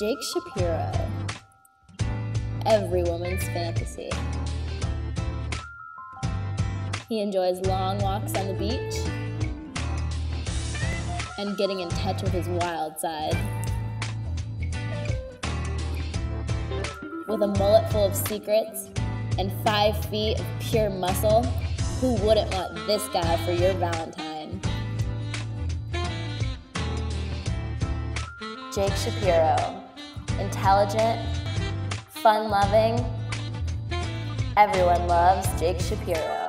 Jake Shapiro. Every woman's fantasy. He enjoys long walks on the beach and getting in touch with his wild side. With a mullet full of secrets and five feet of pure muscle, who wouldn't want this guy for your Valentine? Jake Shapiro. Intelligent, fun loving. Everyone loves Jake Shapiro.